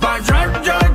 But